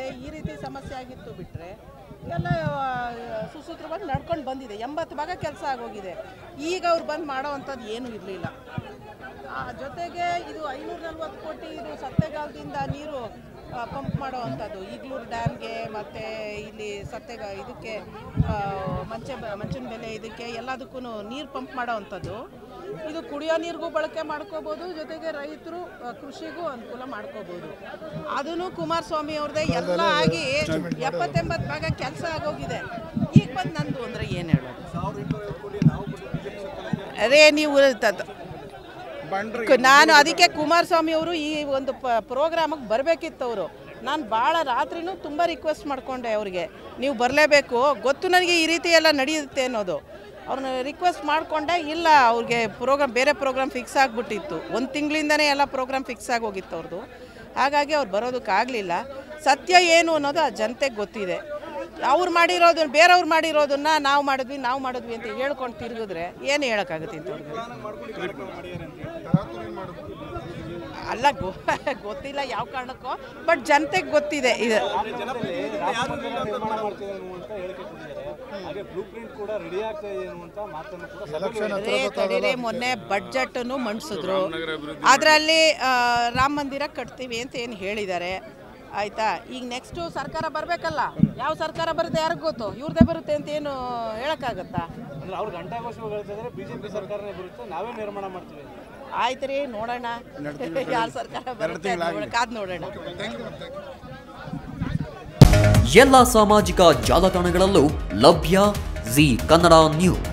ಈ ರೀತಿ ಸಮಸ್ಯೆ ಆಗಿತ್ತು ಬಿಟ್ಟರೆ ಎಲ್ಲ ಸುಸೂತ್ರವಾಗಿ ನಡ್ಕೊಂಡು ಬಂದಿದೆ. ಎಂಬತ್ತು ಭಾಗ ಕೆಲಸ ಆಗೋಗಿದೆ. ಈಗ ಅವ್ರು ಬಂದು ಮಾಡೋ ಅಂಥದ್ದು ಏನೂ ಇರಲಿಲ್ಲ. ಜೊತೆಗೆ ಇದು ಐನೂರ ನಲ್ವತ್ತು ಕೋಟಿ ಇದು ಸತ್ತೆಗಾಲದಿಂದ ನೀರು ಪಂಪ್ ಮಾಡೋ ಅಂಥದ್ದು. ಈಗ್ಲೂರು ಡ್ಯಾಮ್ಗೆ ಮತ್ತು ಇಲ್ಲಿ ಸತ್ತೆಗ, ಇದಕ್ಕೆ ಮಂಚ ಮಂಚೆ, ಮಂಚಿನ ಬೆಲೆ ಇದಕ್ಕೆ ಎಲ್ಲದಕ್ಕೂ ನೀರು ಪಂಪ್ ಮಾಡೋ ಅಂಥದ್ದು. ಇದು ಕುಡಿಯೋ ನೀರಿಗೂ ಬಳಕೆ ಮಾಡ್ಕೋಬೋದು ಜೊತೆಗೆ ರೈತರು ಕೃಷಿಗೂ ಅನುಕೂಲ ಮಾಡ್ಕೋಬೋದು. ಅದನ್ನು ಕುಮಾರಸ್ವಾಮಿ ಅವ್ರದ್ದೇ ಎಲ್ಲ ಆಗಿ ಎಪ್ಪತ್ತೆಂಬತ್ತು ಭಾಗ ಕೆಲಸ ಆಗೋಗಿದೆ. ಈಗ ಬಂದು ನಂದು ಅಂದರೆ ಏನು ಹೇಳೋದು? ಅದೇ ನೀವು ನಾನು ಅದಕ್ಕೆ ಕುಮಾರಸ್ವಾಮಿ ಅವರು ಈ ಒಂದು ಪ ಪ್ರೋಗ್ರಾಮಿಗೆ ಬರಬೇಕಿತ್ತು ಅವರು. ನಾನು ಭಾಳ ರಾತ್ರಿನೂ ತುಂಬ ರಿಕ್ವೆಸ್ಟ್ ಮಾಡಿಕೊಂಡೆ ಅವ್ರಿಗೆ. ನೀವು ಬರಲೇಬೇಕು. ಗೊತ್ತು ನನಗೆ ಈ ರೀತಿ ಎಲ್ಲ ನಡೆಯುತ್ತೆ ಅನ್ನೋದು. ಅವ್ರನ್ನ ರಿಕ್ವೆಸ್ಟ್ ಮಾಡಿಕೊಂಡೆ, ಇಲ್ಲ, ಅವ್ರಿಗೆ ಪ್ರೋಗ್ರಾಮ್ ಬೇರೆ ಪ್ರೋಗ್ರಾಮ್ ಫಿಕ್ಸ್ ಆಗಿಬಿಟ್ಟಿತ್ತು. ಒಂದು ತಿಂಗಳಿಂದನೇ ಎಲ್ಲ ಪ್ರೋಗ್ರಾಮ್ ಫಿಕ್ಸ್ ಆಗೋಗಿತ್ತು ಅವ್ರದ್ದು ಹಾಗಾಗಿ ಅವ್ರು ಬರೋದಕ್ಕಾಗಲಿಲ್ಲ. ಸತ್ಯ ಏನು ಅನ್ನೋದು ಆ ಜನತೆಗೆ ಗೊತ್ತಿದೆ. ಅವ್ರು ಮಾಡಿರೋದು ಬೇರೆಯವ್ರು ಮಾಡಿರೋದನ್ನ ನಾವು ಮಾಡಿದ್ವಿ ನಾವು ಮಾಡಿದ್ವಿ ಅಂತ ಹೇಳ್ಕೊಂಡು ತಿರುಗಿದ್ರೆ ಏನು ಹೇಳೋಕ್ಕಾಗುತ್ತೆ ಇಂಥವ್ರಿಗೆ? ಅಲ್ಲ ಗೊ- ಗೊತ್ತಿಲ್ಲ ಯಾವ ಕಾರಣಕ್ಕೋ ಬಟ್ ಜನತೆಗೆ ಗೊತ್ತಿದೆ ಇದು. ತಡೀರಿ ಮೊನ್ನೆ ಬಡ್ಜೆಟನ್ನು ಮಂಡಿಸಿದ್ರು. ಅದರಲ್ಲಿ ರಾಮ ಮಂದಿರ ಕಟ್ತೀವಿ ಅಂತ ಏನು ಹೇಳಿದ್ದಾರೆ? ಆಯ್ತಾ? ಈಗ ನೆಕ್ಸ್ಟು ಸರ್ಕಾರ ಬರಬೇಕಲ್ಲ. ಯಾವ ಸರ್ಕಾರ ಬರುತ್ತೆ ಯಾರಿಗೂ ಗೊತ್ತು? ಇವ್ರದೇ ಬರುತ್ತೆ ಅಂತ ಏನು ಹೇಳೋಕ್ಕಾಗತ್ತಾ? ಅಂದ್ರೆ ಅವ್ರು ಗಂಟಾಘೋಷ ಹೇಳ್ತಿದ್ರೆ ಬಿಜೆಪಿ ಸರ್ಕಾರನೇ ಬರುತ್ತೆ ನಾವೇ ನಿರ್ಮಾಣ ಮಾಡ್ತೀವಿ. ಆಯ್ತು ರೀ ನೋಡೋಣ. ಯಾವ ಸರ್ಕಾರ ಬರುತ್ತೆ ಕಾದು ಕಾದ್ ನೋಡೋಣ. ಎಲ್ಲ ಸಾಮಾಜಿಕ ಜಾಲತಾಣಗಳಲ್ಲೂ ಲಭ್ಯ ಜಿ ಕನ್ನಡ ನ್ಯೂಸ್.